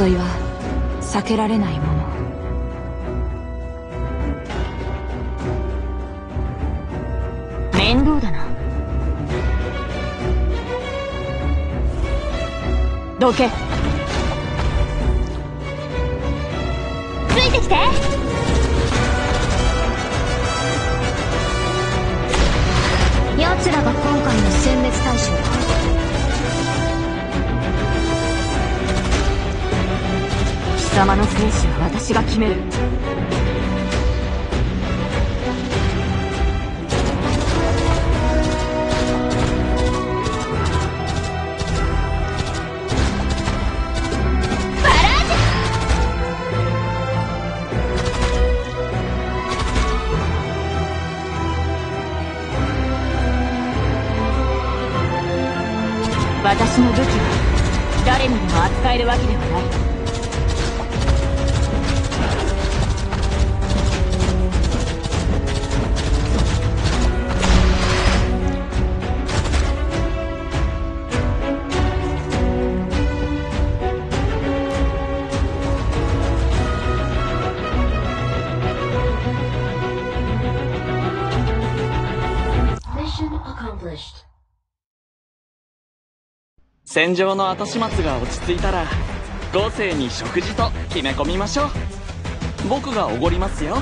争いは避けられないもの。面倒だな。どけ。ついてきて。貴様の生死は私が決める。私の武器は誰にでも扱えるわけではない。戦場の後始末が落ち着いたら後世に食事と決め込みましょう。僕がおごりますよ。